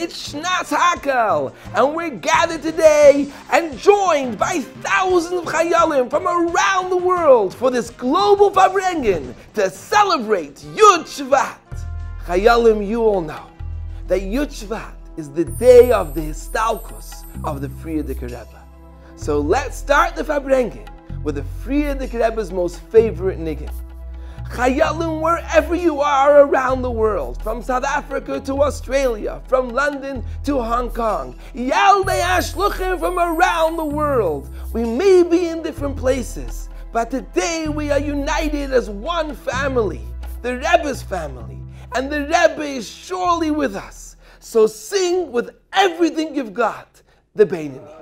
It's Shnaz Hakhel, and we're gathered today and joined by thousands of Chayalim from around the world for this global Farbrengen to celebrate Yud Shvat. Chayalim, you all know that Yud Shvat is the day of the Histalkus of the Frierdiker Rebbe. So let's start the Farbrengen with the Frierdiker Rebbe's most favorite niggin. Chayalim, wherever you are around the world, from South Africa to Australia, from London to Hong Kong, Yaldei Ashluchim from around the world. We may be in different places, but today we are united as one family, the Rebbe's family, and the Rebbe is surely with us. So sing with everything you've got, the Beinani.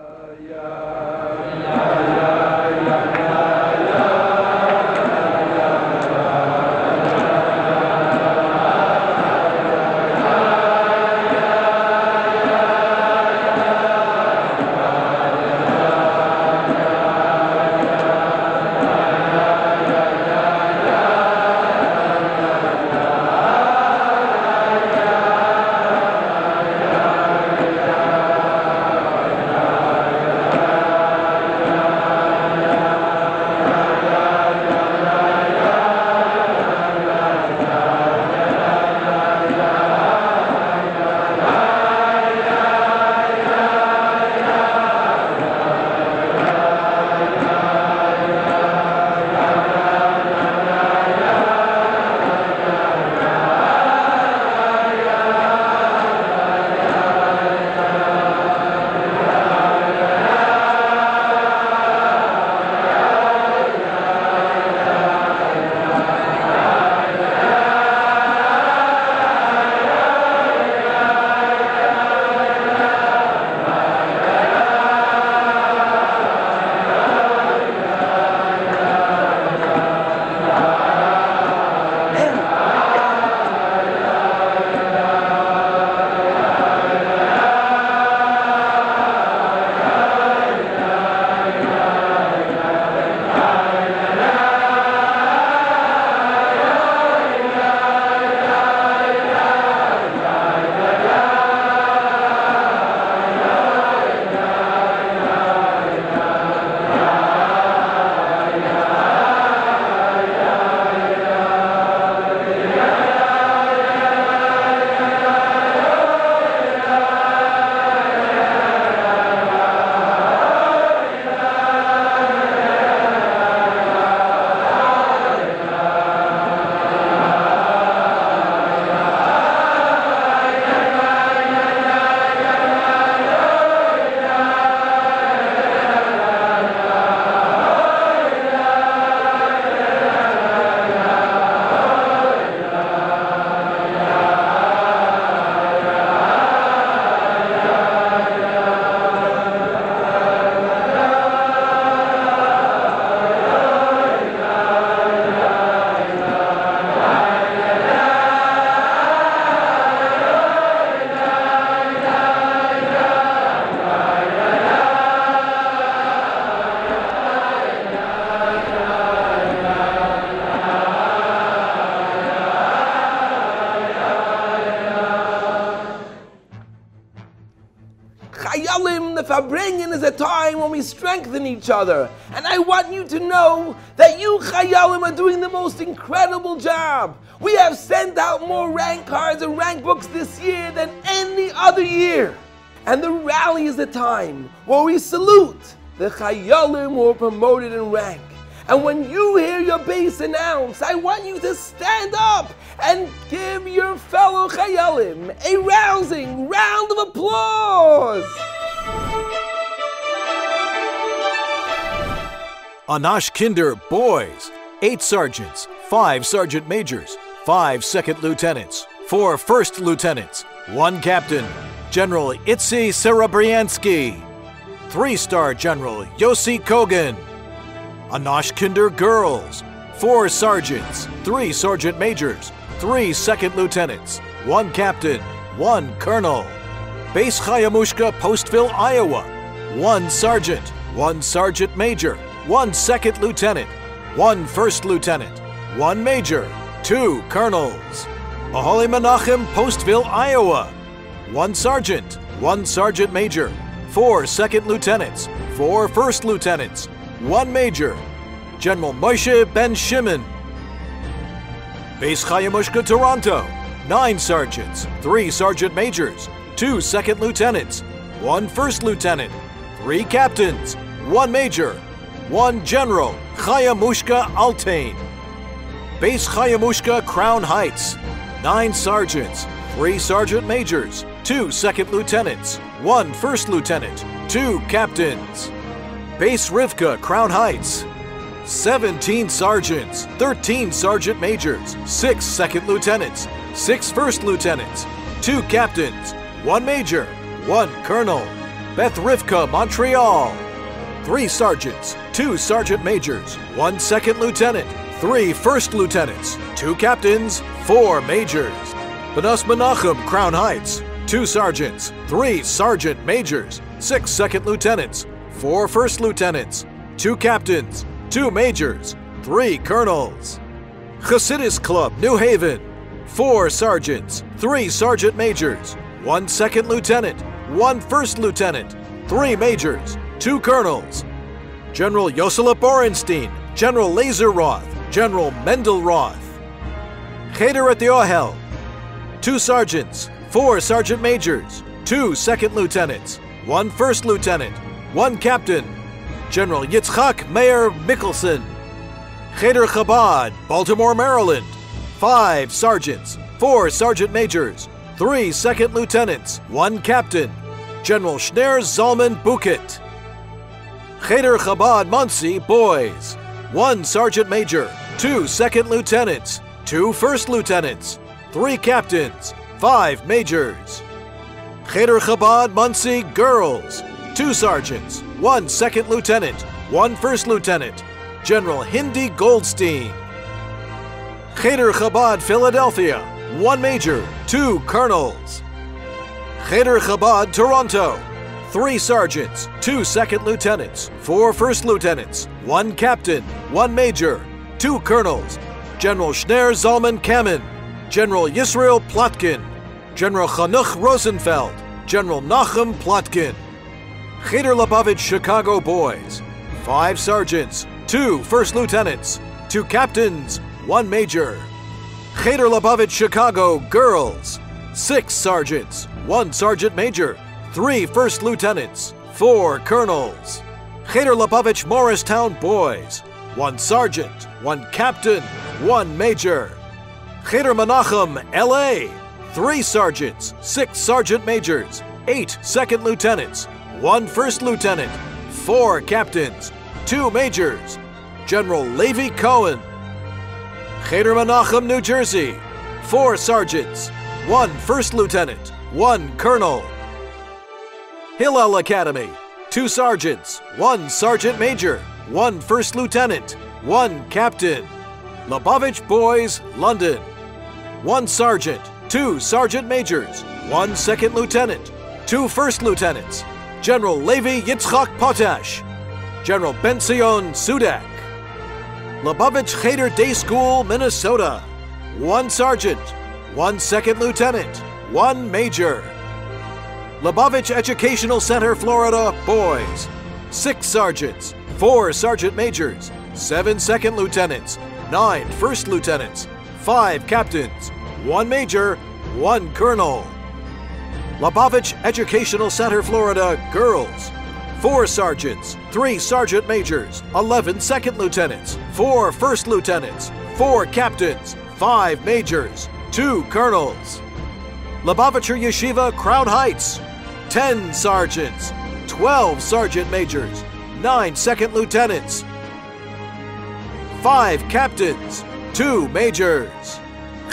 Strengthen each other. And I want you to know that you Chayalim are doing the most incredible job. We have sent out more rank cards and rank books this year than any other year. And the rally is the time where we salute the Chayalim who are promoted in rank. And when you hear your base announced, I want you to stand up and give your fellow Chayalim a rousing round of applause. Anash Kinder Boys, 8 sergeants, 5 sergeant majors, 5 second lieutenants, 4 first lieutenants, 1 captain, General Itzi Serebriansky, 3 star General Yossi Kogan, Anash Kinder Girls, 4 sergeants, 3 sergeant majors, 3 second lieutenants, 1 captain, 1 colonel. Base Chayamushka, Postville, Iowa, 1 sergeant, 1 sergeant major, 1 second lieutenant, one first lieutenant, 1 major, 2 colonels. Aholy Menachem, Postville, Iowa. One sergeant, one sergeant major, four second lieutenants, four first lieutenants, one major. General Moshe Ben Shimon. Base Chayamushka, Toronto. Nine sergeants, three sergeant majors, two second lieutenants, one first lieutenant, three captains, one major, one general, Chayamushka Altain. Base Chayamushka, Crown Heights. Nine sergeants, three sergeant majors, two second lieutenants, one first lieutenant, two captains. Base Rivka, Crown Heights. 17 sergeants, 13 sergeant majors, 6 second lieutenants, 6 first lieutenants, 2 captains, 1 major, 1 colonel. Beth Rivka, Montreal. 3 sergeants, 2 sergeant majors, 1 second lieutenant, three first lieutenants, 2 captains, 4 majors. Benas Menachem, Crown Heights. 2 sergeants, 3 sergeant majors, 6 second lieutenants, four first lieutenants, 2 captains, two majors, three colonels. Hasidus Club, New Haven, four sergeants, three sergeant majors, one second lieutenant, one first lieutenant, three majors, two colonels. General Yoselip Orenstein, General Laserroth, General Mendelroth. Cheder at the Ohel, two sergeants, four sergeant majors, two second lieutenants, one first lieutenant, one captain, General Yitzchak Mayer Mickelson. Cheder Chabad, Baltimore, Maryland. Five sergeants, four sergeant majors, three second lieutenants, one captain. General Schneer Zalman Bukit. Cheder Chabad Muncie, boys. One sergeant major, two second lieutenants, two first lieutenants, three captains, five majors. Cheder Chabad Muncie, girls. Two sergeants, one second lieutenant, one first lieutenant, General Hindi Goldstein. Cheder Chabad, Philadelphia, one major, two colonels. Cheder Chabad, Toronto, three sergeants, two second lieutenants, four first lieutenants, one captain, one major, two colonels, General Schneer Zalman Kamen, General Yisrael Plotkin, General Chanuch Rosenfeld, General Nachum Plotkin. Cheder Lubavitch Chicago Boys. Five sergeants, two first lieutenants, two captains, one major. Cheder Lubavitch Chicago Girls. Six sergeants, one sergeant major, three first lieutenants, four colonels. Cheder Lubavitch Morristown Boys. One sergeant, one captain, one major. Cheder Menachem LA. Three sergeants, six sergeant majors, eight second lieutenants, one first lieutenant, four captains, two majors, General Levi Cohen. Cheder Menachem, New Jersey, four sergeants, one first lieutenant, one colonel. Hillel Academy, two sergeants, one sergeant major, one first lieutenant, one captain. Lubavitch Boys, London, one sergeant, two sergeant majors, one second lieutenant, two first lieutenants, General Levi Yitzchak Potash, General Benzion Sudak, Lubavitch Cheder Day School, Minnesota, one sergeant, one second lieutenant, one major. Lubavitch Educational Center, Florida, boys, six sergeants, four sergeant majors, seven second lieutenants, nine first lieutenants, five captains, one major, one colonel. Lubavitch Educational Center, Florida, girls. Four sergeants, three sergeant majors, 11 second lieutenants, four first lieutenants, four captains, five majors, two colonels. Lubavitcher Yeshiva, Crown Heights, 10 sergeants, 12 sergeant majors, nine second lieutenants, five captains, two majors.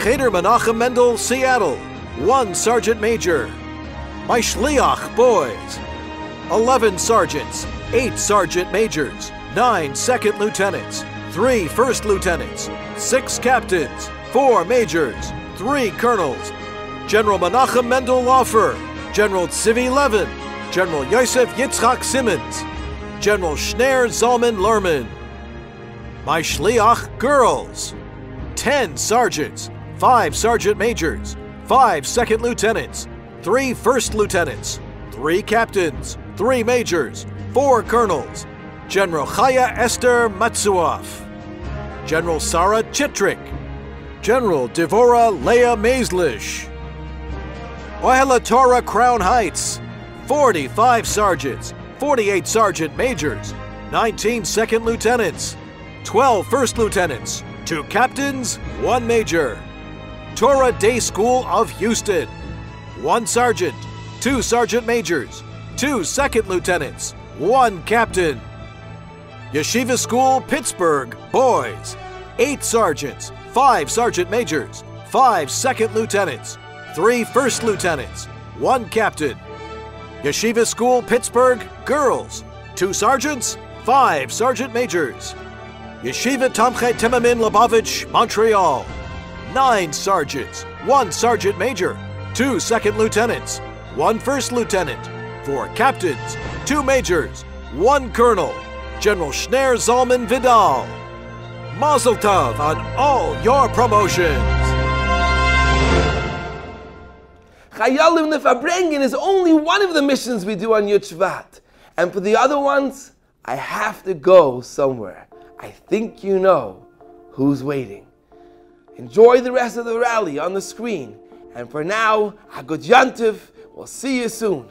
Cheder Menachem Mendel, Seattle, one sergeant major. My boys, 11 sergeants, 8 sergeant majors, 9 second lieutenants, 3 first lieutenants, 6 captains, 4 majors, 3 colonels, General Menachem Mendel Laufer, General Tzivi Levin, General Yosef Yitzchak Simmons, General Schneer Zalman Lerman. My Shliach girls, 10 sergeants, 5 sergeant majors, 5 second lieutenants, 3 first lieutenants, 3 captains, 3 majors, 4 colonels, General Chaya Esther Matsuoff, General Sarah Chitrik, General Devora Leah Maislish, Oholei Torah Crown Heights, 45 sergeants, 48 sergeant majors, 19 second lieutenants, 12 first lieutenants, 2 captains, 1 major. Torah Day School of Houston, 1 sergeant, 2 sergeant majors, 2 second lieutenants, 1 captain. Yeshiva School Pittsburgh, boys, 8 sergeants, 5 sergeant majors, 5 second lieutenants, 3 first lieutenants, 1 captain. Yeshiva School Pittsburgh, girls, 2 sergeants, 5 sergeant majors. Yeshiva Tomchei Temimim Lubavitch, Montreal, 9 sergeants, 1 sergeant major, 2 second lieutenants, one first lieutenant, 4 captains, 2 majors, 1 colonel, General Schneer Zalman Vidal. Mazel Tov on all your promotions. Chayalim Nefabrengen is only one of the missions we do on Yud. And for the other ones, I have to go somewhere. I think you know who's waiting. Enjoy the rest of the rally on the screen. And for now, Hagud Yantiv. We'll see you soon.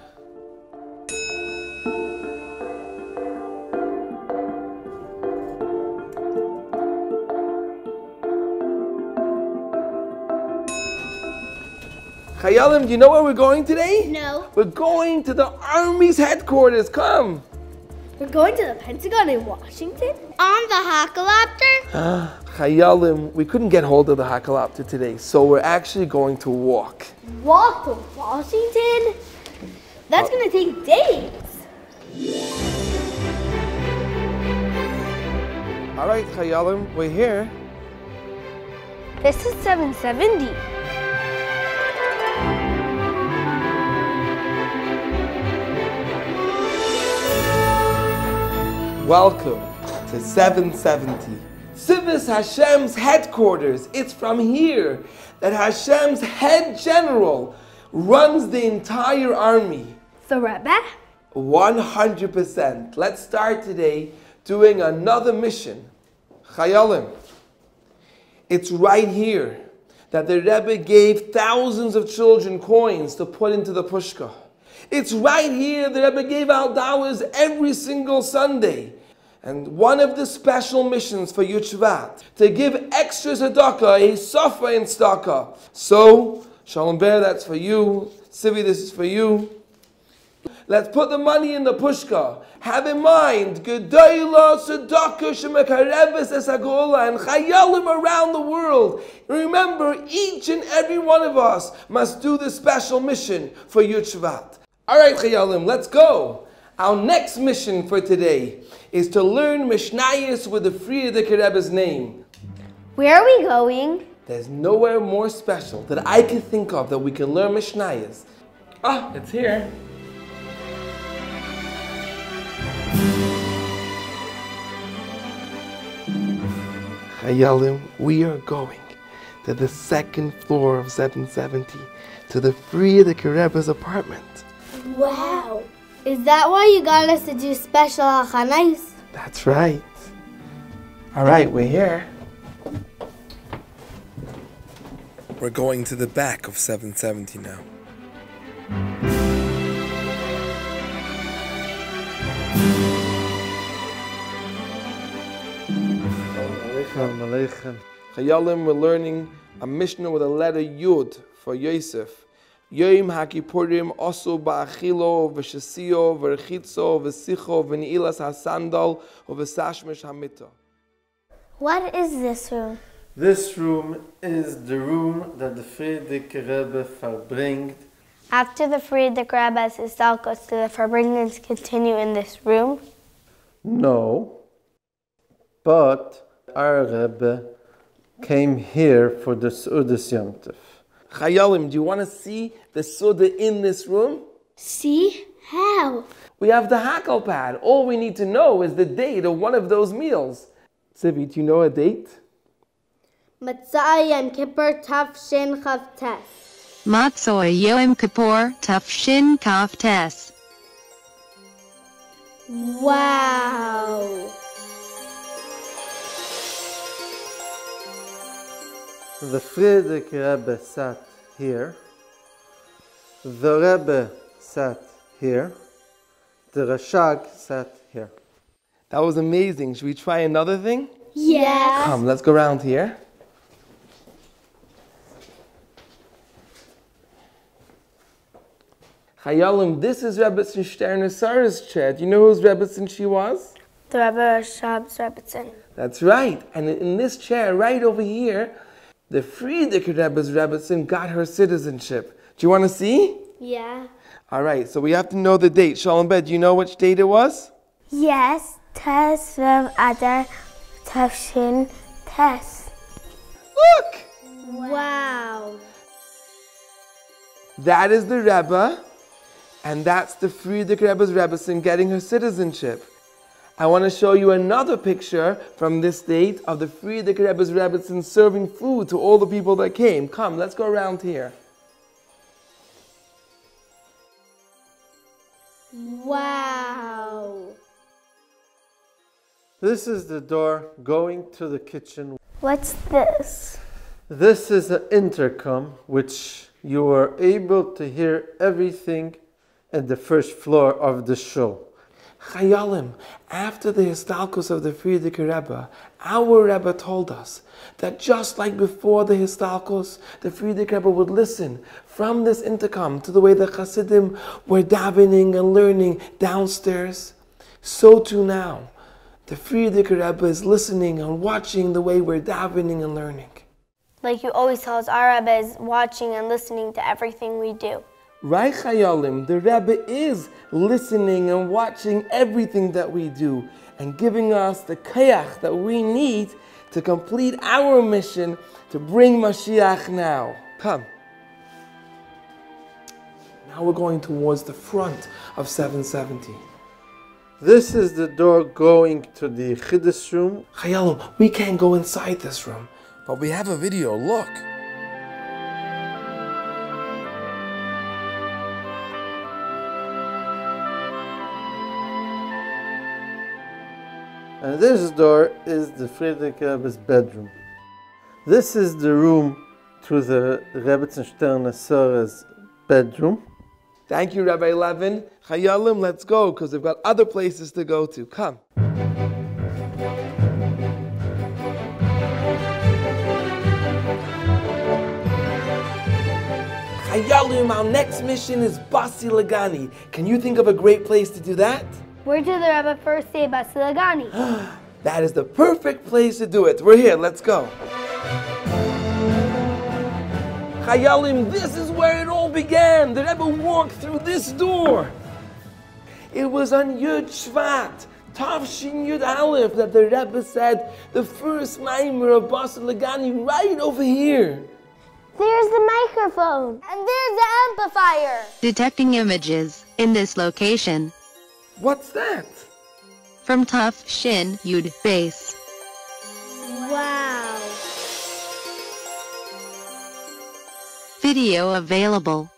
Chayalim, do you know where we're going today? No. We're going to the Army's headquarters. Come. We're going to the Pentagon in Washington? On the Hakhelopter? Ah, Chayalim, we couldn't get hold of the Hakhelopter today, so we're actually going to walk. Walk to Washington? That's gonna take days. All right, Chayalim, we're here. This is 770. Welcome to 770. Tzivos Hashem's headquarters. It's from here that Hashem's head general runs the entire army. The Rebbe? 100%. Let's start today doing another mission. Chayalim. It's right here that the Rebbe gave thousands of children coins to put into the pushka. It's right here the Rebbe gave out dollars every single Sunday. And one of the special missions for Yud Shvat, to give extra tzedakah, a safa in tzedakah. So, Shalom Ber, that's for you. Sivi, this is for you. Let's put the money in the pushka. Have in mind, Gedayla Tzedakah Shemekareves Esagola and Chayalim around the world. Remember, each and every one of us must do this special mission for Yud Shvat. All right, Chayalim, let's go. Our next mission for today is to learn Mishnayos with the Frierdiker Rebbe's name. Where are we going? There's nowhere more special that I can think of that we can learn Mishnayos. Ah, it's here. Chayalim, we are going to the second floor of 770 to the Frierdiker Rebbe's apartment. Wow. Is that why you got us to do special achanais? That's right. All right, we're here. We're going to the back of 770 now. Chayalim, we're learning a Mishnah with a letter Yud for Yosef. Yom HaKippurim osu ba'achilo v'shasio v'rechitzo v'sicho v'ni'ilas ha'sandal v'sashmish ha'mita. What is this room? This room is the room that the Frierdiker Rebbe verbringt. After the Frierdiker Rebbe's Istalkos, do the Farbringens continue in this room? No, but our Rebbe came here for the Sudas Yom Tov. Chayalim, do you want to see the Suda in this room? See? How? We have the Hakhel pad. All we need to know is the date of one of those meals. Sivi, do you know a date? Matzah Yom Kippur Tav Shin Chav Tes. Matsoi Yom Kippur Tufshin Kaf Tes. Wow. The Frierdiker Rebbe sat here. The Rebbe sat here. The Rashag sat here. That was amazing. Should we try another thing? Yes. Come, let's go around here. Chayalim, this is Rebbetzin Sterna Sarah's chair. Do you know whose Rebbetzin she was? The Rebbe Rashab's Rebbetzin. That's right. And in this chair, right over here, the Frierdiker Rebbe's Rebbetzin got her citizenship. Do you want to see? Yeah. All right, so we have to know the date. Shalom Bet, do you know which date it was? Yes. Tes Rav Adar Tav Shin Tes. Look! Wow. That is the Rebbe, and that's the Frierdiker Rebbe's Rebbetzin getting her citizenship. I want to show you another picture from this date of the Frierdiker Rebbe's Rebbetzin serving food to all the people that came. Come, let's go around here. Wow. This is the door going to the kitchen. What's this? This is an intercom which you are able to hear everything at the first floor of the show. Chayalim, after the Histalkus of the Frierdiker Rebbe, our Rebbe told us that just like before the Histalkus, the Frierdiker Rebbe would listen from this intercom to the way the Hasidim were davening and learning downstairs. So too now, the Frierdiker Rebbe is listening and watching the way we're davening and learning. Like you always tell us, our Rebbe is watching and listening to everything we do. Chayalim, the Rebbe is listening and watching everything that we do and giving us the kayach that we need to complete our mission to bring Mashiach now. Come. Now we're going towards the front of 770. This is the door going to the Chiddush room. Chayalim, we can't go inside this room, but we have a video. Look. And this door is the Frierdiker Rebbe's bedroom. This is the room to the Rebbetzin Sora's bedroom. Thank you, Rabbi Levin. Chayalim, let's go because we've got other places to go to. Come. Chayalim, our next mission is Basi Lagani. Can you think of a great place to do that? Where did the Rebbe first say Basi Lagani? That is the perfect place to do it. We're here, let's go. Chayalim, this is where it all began. The Rebbe walked through this door. It was on Yud Shvat, Tavshin Yud Aleph, that the Rebbe said the first Maimer of Basi Lagani right over here. There's the microphone. And there's the amplifier. Detecting images in this location. What's that? From Tuf Shin Yud Base. Wow. Video available.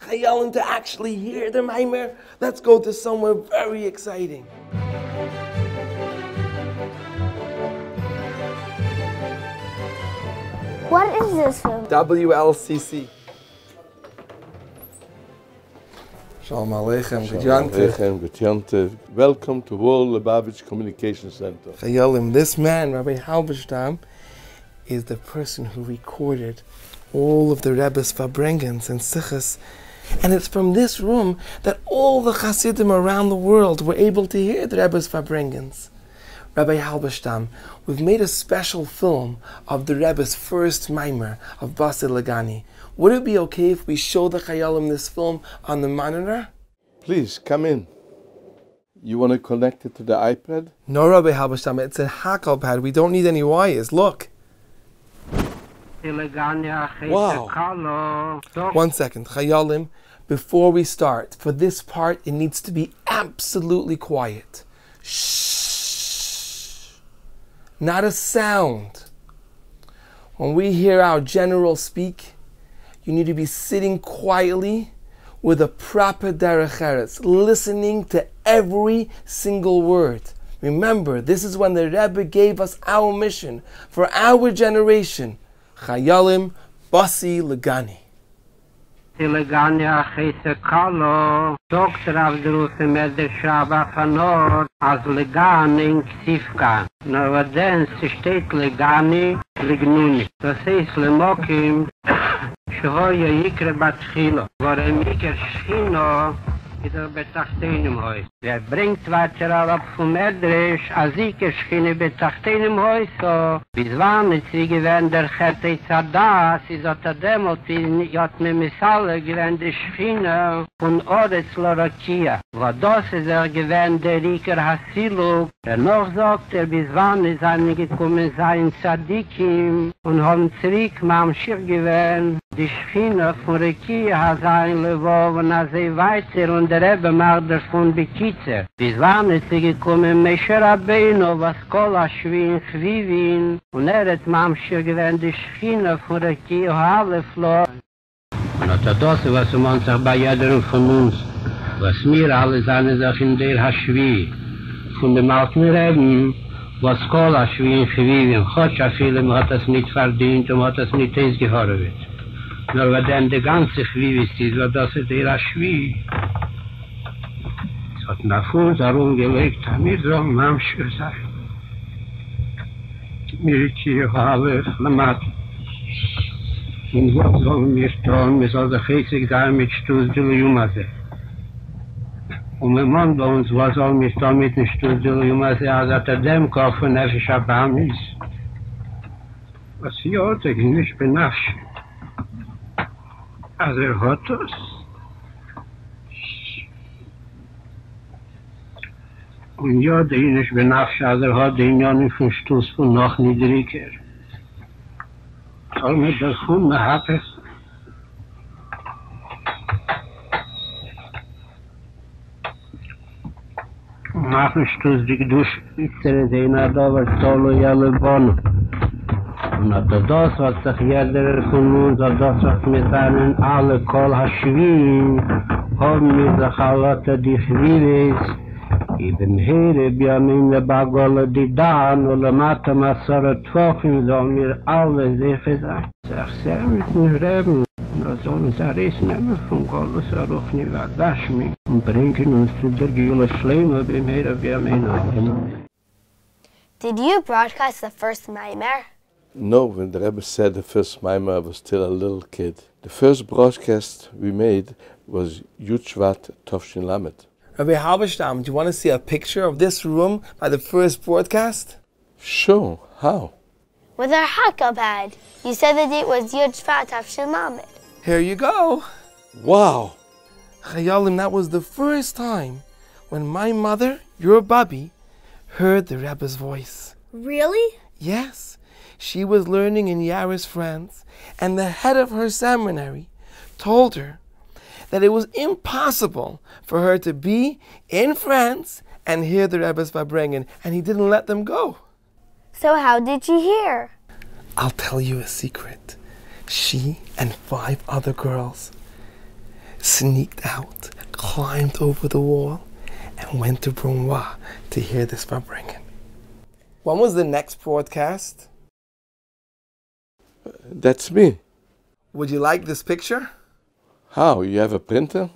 Chayalim, to actually hear the Maimer, let's go to somewhere very exciting. What is this film? WLCC. Shalom Aleichem, Gejante. Aleichem, Welcome to World Lubavitch Communication Center. Chayalim, this man, Rabbi Halberstam, is the person who recorded all of the Rebbe's Fabrengens and Sichas. And it's from this room that all the Hasidim around the world were able to hear the Rebbe's Fabrengens. Rabbi Halberstam, we've made a special film of the Rebbe's first mimer of Basi Lagani. Would it be okay if we show the Chayalim this film on the monitor? Please come in. You want to connect it to the iPad? No, Rabbi Halberstam, it's a Hakhel pad. We don't need any wires. Look. Wow. One second, Chayalim. before we start, for this part, it needs to be absolutely quiet. Shh. Not a sound. When we hear our general speak, you need to be sitting quietly with a proper derech eretz, listening to every single word. Remember, this is when the Rebbe gave us our mission for our generation. Chayalim Basi Legani. Telegane a chese kalo, Doktor av drufe der Shaba fanor, az Legani in ksivka. Na vaden se steht legane, legnuni. Das heißt, Lemokim, mokim, שוי יקר בתחילו, ורמיקר שינו, in der betachtenem Haus. Der bringt weiter ab vom Erdrisch, als ich erschiene betachtenem Haus, so. Bis wann ist sie gewähnt, der Chete Zadda, sie sagt, der Dämmelt, in Jotme Missalle gewähnt, die Schiene von Oretz Lorakia. Wo das ist er gewähnt, der Riker Hasiluk, Er noch sagt er, bis wann ist eine gekommen sein Tzadikim und haben zurück mam Schir gewähnt. Die Schine von Rekia hat sein Lewo, und er sei weiter und der Rebbe macht das von Bekitzer. Bis wann ist sie gekommen, Mesher Rabbeinu, was Kola schwien, chwivin, und er hat Mamschir gewähnt, die Schiene von der Kio, alle Flor. Und hat er das, was um uns auch bei jedem von uns, was mir alle seine Sachen der Haschwi, von dem alten Reben, was Kola schwein für Vivian, Chotsch auf vielem hat das nicht verdient und hat das nicht eins gehören. Nur wenn denn die ganze Vivian ist, ist das, dass es ihrer schwein. Es hat nach auf uns darum gelegt, dass wir so ein Mann schwein sein. Mir ist hier alle Flammat. Und was soll mir tun, mir soll der Chessig sein mit Stuhl, die Jumase. Und mein Mann bei uns war so, mit dem mit dem Studio, und ich meinte, ja, dass er dem Kopf und er ist ab am Is. Was hier hat er nicht benaschen. Also er hat das. Und ja, der ist nicht benaschen, also er hat den ja nicht von Stoß von noch niedriger. Soll mir das Hunde hat es. Dem Stoß die Gedusch, ich zere den da war Solo ja lebon. Und hat er das, was sich jeder von uns, hat das, was mit seinen alle Kol Haschwin, haben wir sich alle die Chwilis, Ibn Here biamin le bagol di dan und le mata masara twochen soll mir alle sicher sein. Sag sehr mit den Reben. Da sollen nehmen von Gottes Aruchni Vagashmi und bringen uns zu der Gila Schlema beim Here biamin. Did you broadcast the first nightmare? No, when the Rebbe said the first Maimah, I was still a little kid. The first broadcast we made was Yud Shvat Tovshin Lamed. Rabbi Halberstam, do you want to see a picture of this room by the first broadcast? Sure, how? With our Hakkah pad. You said the date was Yud Shvat Tafshin Lamed. Here you go. Wow! Chayalim, that was the first time when my mother, your Bubby, heard the Rebbe's voice. Really? Yes, she was learning in Yerres, France, and the head of her seminary told her that it was impossible for her to be in France and hear the Rebbe's Fabrengen, and he didn't let them go. So how did she hear? I'll tell you a secret. She and five other girls sneaked out, climbed over the wall, and went to Brunoy to hear this Fabrengen. When was the next broadcast? That's me. Would you like this picture? How? You have a printer?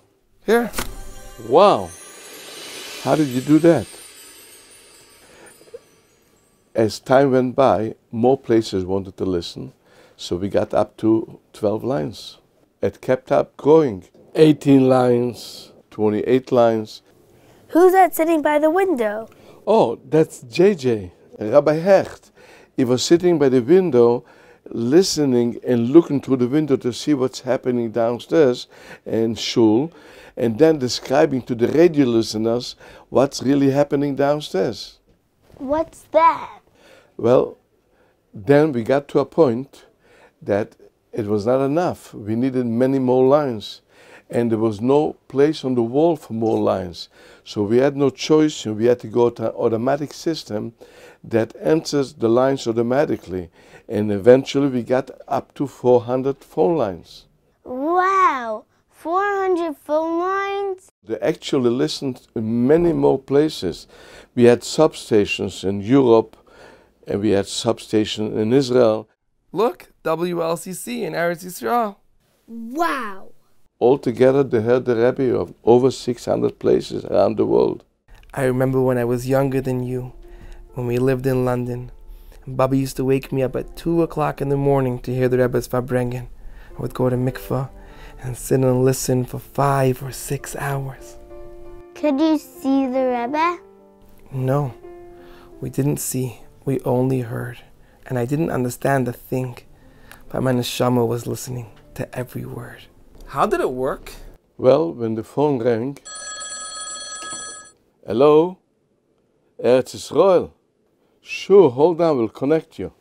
Here. Wow! How did you do that? As time went by, more places wanted to listen, so we got up to 12 lines. It kept up going. 18 lines, 28 lines. Who's that sitting by the window? Oh, that's JJ, Rabbi Hecht. He was sitting by the window, listening and looking through the window to see what's happening downstairs in Shul, and then describing to the radio listeners what's really happening downstairs. What's that? Well, then we got to a point that it was not enough. We needed many more lines. and there was no place on the wall for more lines. So we had no choice, we had to go to an automatic system that enters the lines automatically. And eventually we got up to 400 phone lines. Wow, 400 phone lines? They actually listened in many more places. We had substations in Europe, and we had substations in Israel. Look, WLCC in Eretz Yisrael. Wow. Altogether, they heard the Rebbe of over 600 places around the world. I remember when I was younger than you, when we lived in London. Baba used to wake me up at 2 o'clock in the morning to hear the Rebbe's Farbrengen. I would go to mikvah and sit and listen for five or six hours. Could you see the Rebbe? No, we didn't see, we only heard. And I didn't understand a thing, but my neshama was listening to every word. How did it work? Well, when the phone rang, hello, Eretz Israel. Sure, hold on, we'll connect you.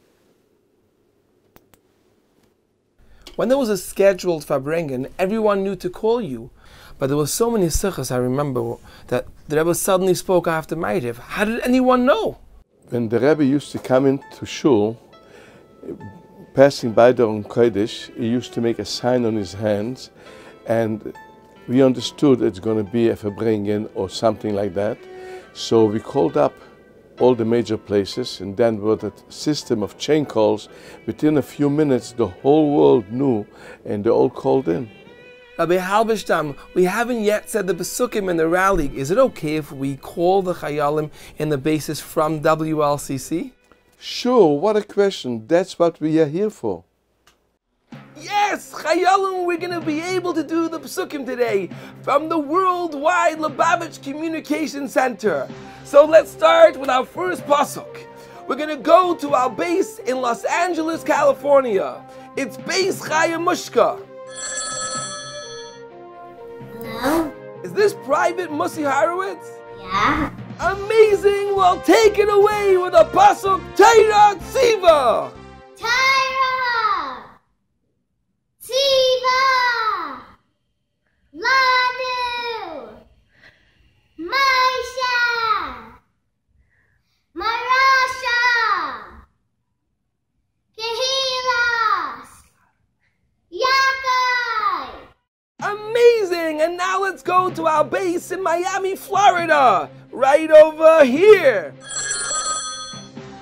When there was a scheduled Farbrengen, everyone knew to call you. But there were so many sichos, I remember, that the Rebbe suddenly spoke after Ma'ariv. How did anyone know? When the Rebbe used to come into shul, passing by the Aron Kodesh, he used to make a sign on his hands, and we understood it's going to be a Farbrengen or something like that. So we called up all the major places, and then with a system of chain calls, within a few minutes, the whole world knew, and they all called in. Rabbi Halberstam, we haven't yet said the Pesukim in the rally. Is it okay if we call the Chayalim in the basis from WLCC? Sure, what a question. That's what we are here for. Yes, Chayalim, we're going to be able to do the Pesukim today from the worldwide Lubavitch Communication Center. So let's start with our first Pasuk. We're going to go to our base in Los Angeles, California. It's Base Chayamushka. Hello? Is this Private Mussy Horowitz? Yeah? Amazing! Well, take it away with a Pasuk Taira let's go to our base in Miami, Florida. Right over here.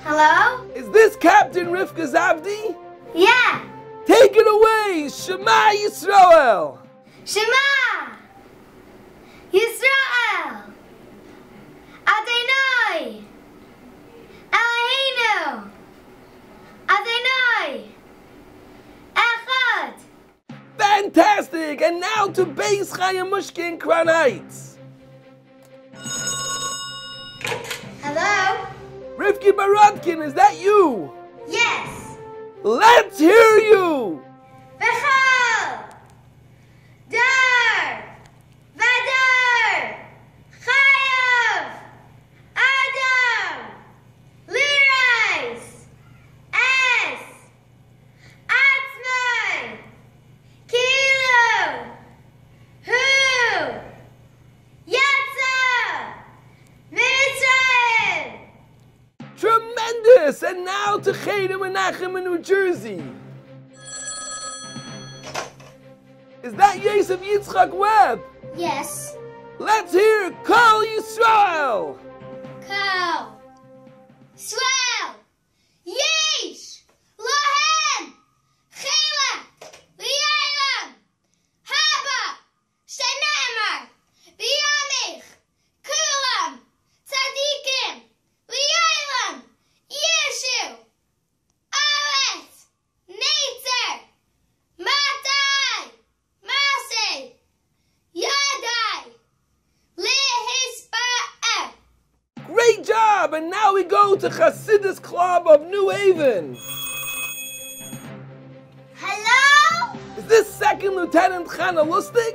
Hello? Is this Captain Rivka Zavdi? Yeah! Take it away, Shema Yisrael. Shema! Fantastic! And now to base Chayamushka in Crown Heights. Hello? Rivki Barodkin, is that you? Yes! Let's hear you! Tremendous! And now to Cheder Menachem in New Jersey. Is that Yosef Yitzchak Webb? Yes. Let's hear call Kol Yisrael! Chana Lustig? Yes!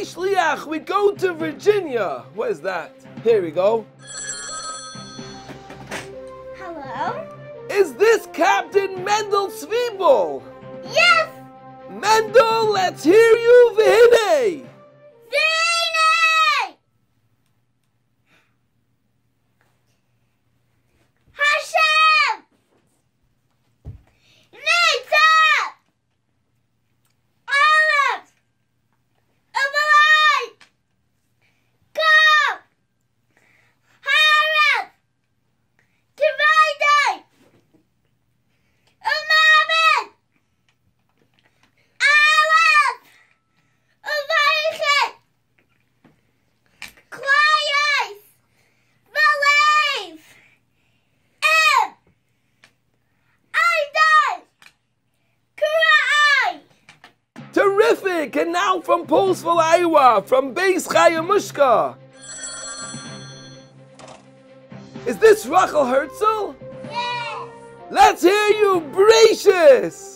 Shliach, we go to Virginia. What is that? Here we go. Hello? Is this Captain Mendel Zwiebel? Yes! Mendel, let's hear you, Vihine! Postville, Iowa, from Beis Chayamushka. Is this Rachel Herzl? Yes! Let's hear you, gracious!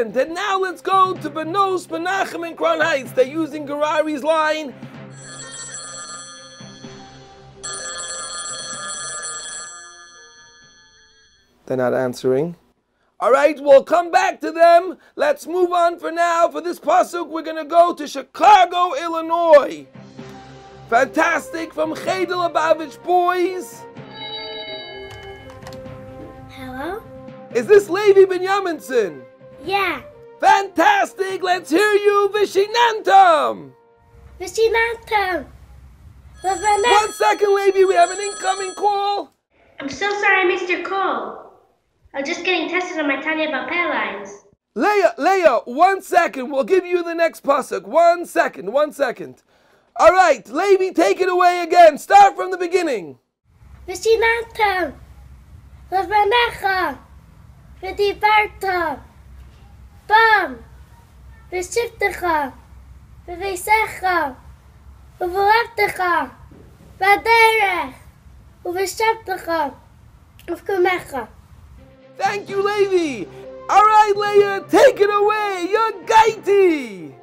And now let's go to Bnos, Menachem, and Crown Heights. They're using Gourarie's line. They're not answering. All right, we'll come back to them. Let's move on for now. For this pasuk, we're gonna go to Chicago, Illinois. Fantastic from Cheder Lubavitch boys. Hello? Is this Levi Benjaminson? Yeah. Fantastic! Let's hear you, Vishinantam! Vishinantam! One second, lady, we have an incoming call. I'm so sorry I missed your call. I was just getting tested on my Tanya Bapel lines. Leah, Leah, one second. We'll give you the next pasuk. One second, one second. All right, Levi, take it away again. Start from the beginning. Vishinantam! Levanecha! V'dibarta! Bam! V'shiftecha! V'veisecha! V'volevtecha! V'aderech! V'vesheptecha! V'kumecha! Thank you, Levi. All right, Leah, take it away. You're gaiti.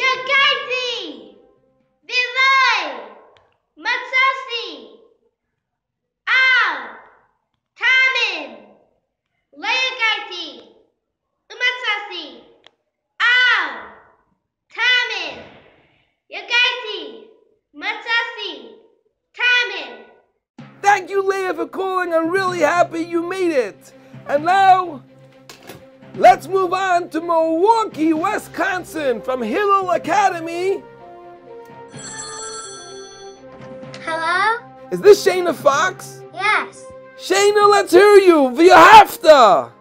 Yagaiti! Vilay! Matsasi! Al! Tamin! Leagaiti! Umatsasi! Al! Tamin! Yagaiti! Matsasi! Tamin! Thank you, Leah, calling. I'm really happy you made it. And now, let's move on to Milwaukee, Wisconsin, from Hillel Academy. Hello? Is this Shayna Fox? Yes. Shayna, let's hear you. Via Hafta.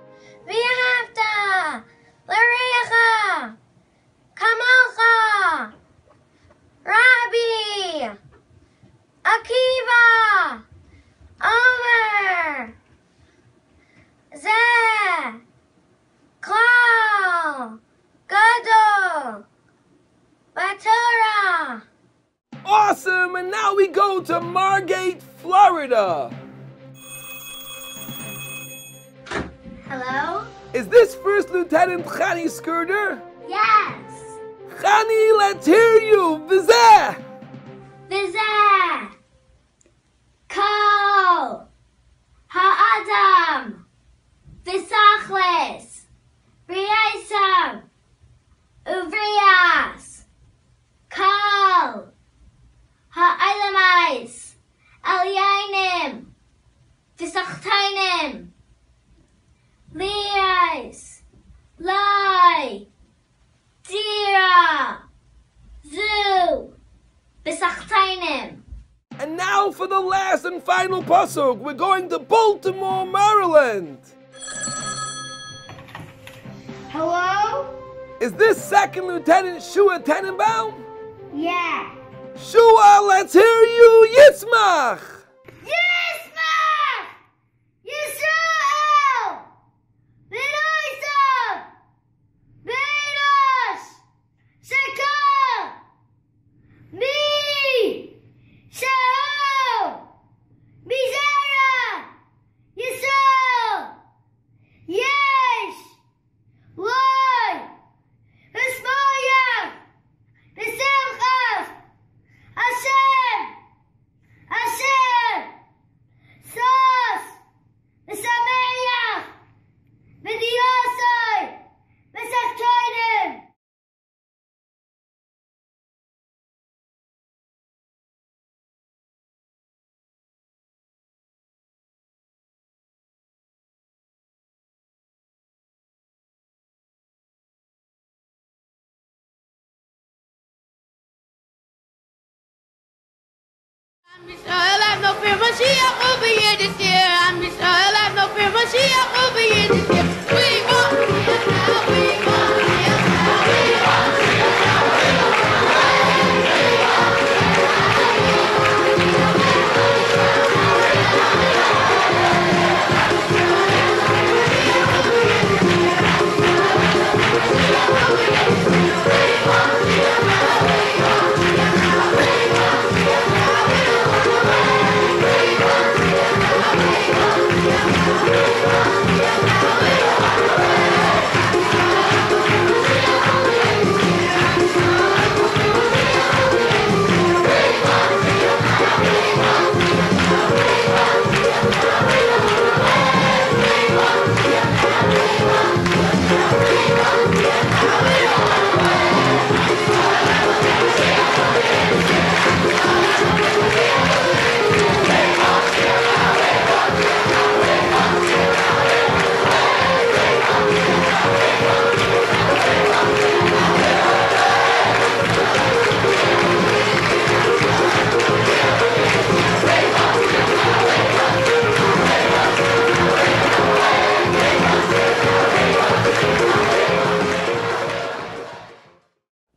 Awesome. And now we go to Margate, Florida. Hello? Is this First Lieutenant Chani Skirter? Yes! Chani, let's hear you. Vizeh. V'zeh! Kol! Ha'adam! V'sachles! Briaisam! Uvrias! Kol! Ha'elamais! Alyainim! V'sachtainim! Liais! Lai! Dira! Zu! V'sachtainim! And now for the last and final pasuk. We're going to Baltimore, Maryland. Hello? Is this Second Lieutenant Shua Tenenbaum? Yeah. Shua, let's hear you, Yitzmach. I'll have no fear, Mashiach will be here this year. I'm I'll have no fear, Mashiach will be here this year.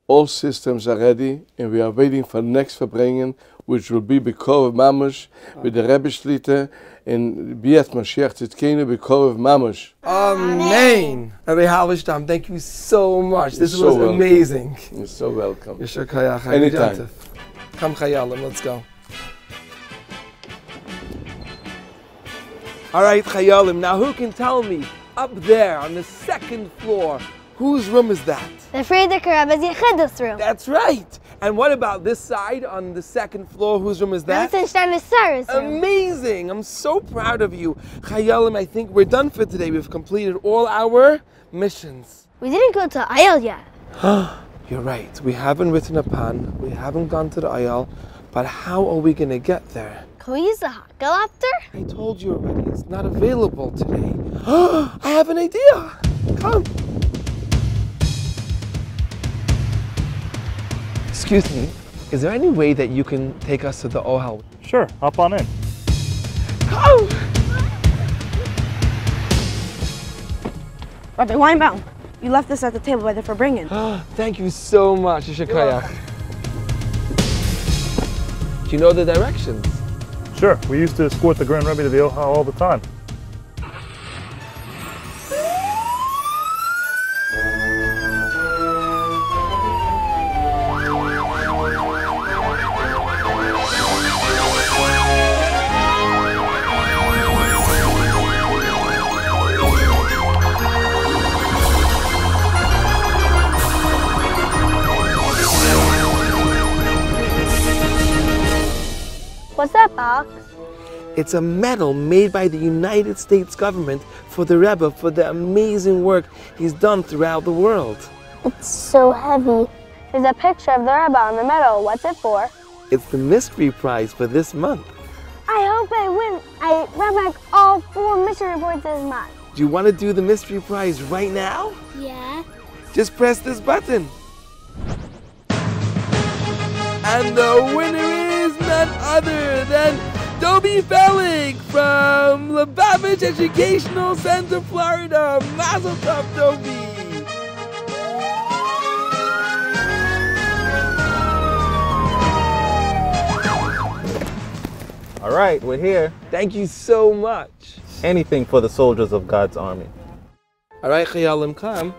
All systems are ready, and we are waiting for next Farbrengen, which will be Bekov Mamush with the Rebbe Shlita and Biat Mashiach Tzidkenu Bekov Mamush. Amen. Rabbi Halberstam, thank you so much. This You're was so welcome. amazing. You're so welcome. Yeshar Kayach. Anytime. Come Chayalim, let's go. All right, Chayalim, now who can tell me, up there on the second floor, whose room is that? The Frierdiker Rebbe's Yechidus room. That's right. And what about this side on the second floor? Whose room is that? Sarah's room. Amazing! I'm so proud of you. Chayalim, I think we're done for today. We've completed all our missions. We didn't go to Ohel yet. You're right. We haven't written a pan. We haven't gone to the Ohel. But how are we going to get there? Can we use the Hakhelopter? I told you already. It's not available today. I have an idea. Come. Excuse me. Is there any way that you can take us to the Ohel? Sure, hop on in. Come! Rabbi Weinbaum, you left this at the table by the Farbrengen. Thank you so much, Ishakaya. Do you know the directions? Sure, we used to escort the Grand Rebbe to the Ohel all the time. What's that box? It's a medal made by the United States government for the Rebbe for the amazing work he's done throughout the world. It's so heavy. There's a picture of the Rebbe on the medal. What's it for? It's the mystery prize for this month. I hope I win. I read back all four mission reports this month. Do you want to do the mystery prize right now? Yeah. Just press this button. And the winner is none other than Dobie Fellig from Lubavitch Educational Center, Florida. Mazel tov, Dobie. All right, we're here. Thank you so much. Anything for the soldiers of God's army. All right, Chayalim, come.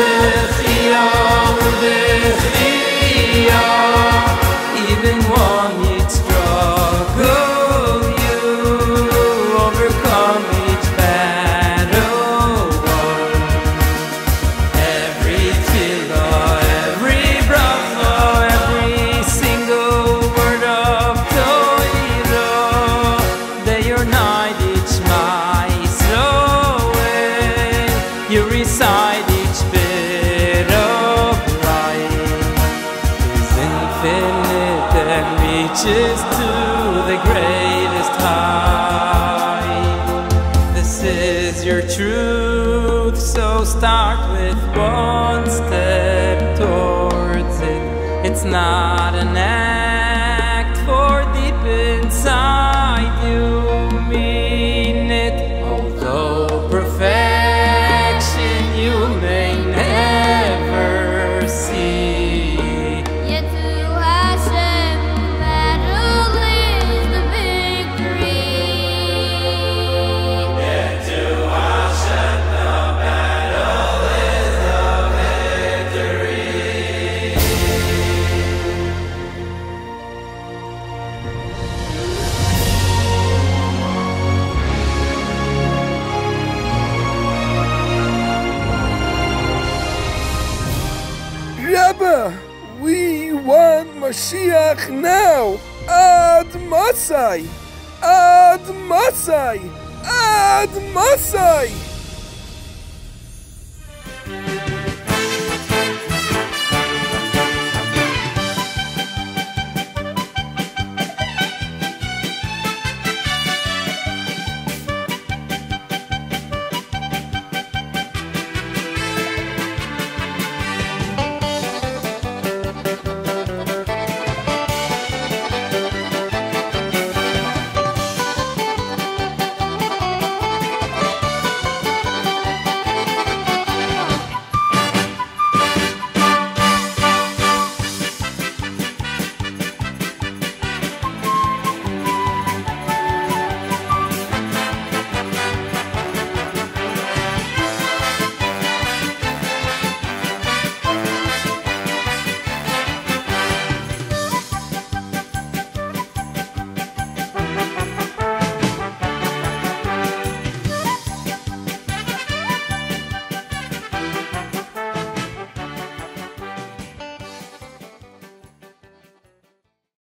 Yahweh, Yahweh, Ach now! Ad Masai! Ad Masai! Ad Masai!